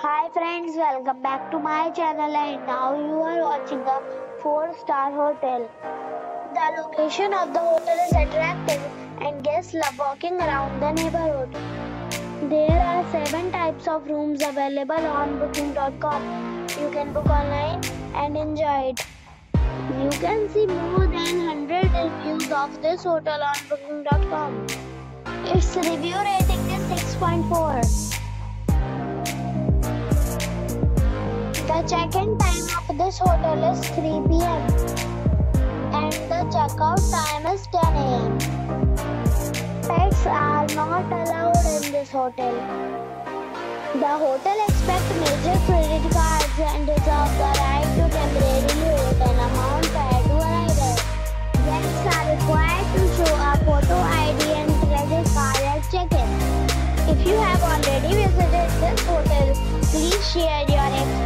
Hi friends, welcome back to my channel and now you are watching a 4-star hotel. The location of the hotel is attractive and guests love walking around the neighborhood. There are 7 types of rooms available on booking.com. You can book online and enjoy it. You can see more than 100 reviews of this hotel on booking.com. Its review rating is 6.4. The check-in time of this hotel is 3 p.m. and the checkout time is 10 a.m. Pets are not allowed in this hotel. The hotel expects major credit cards and reserves the right to temporarily hold an amount prior to arrival. Guests are required to show a photo ID and credit card at check-in. If you have already visited this hotel, please share your experience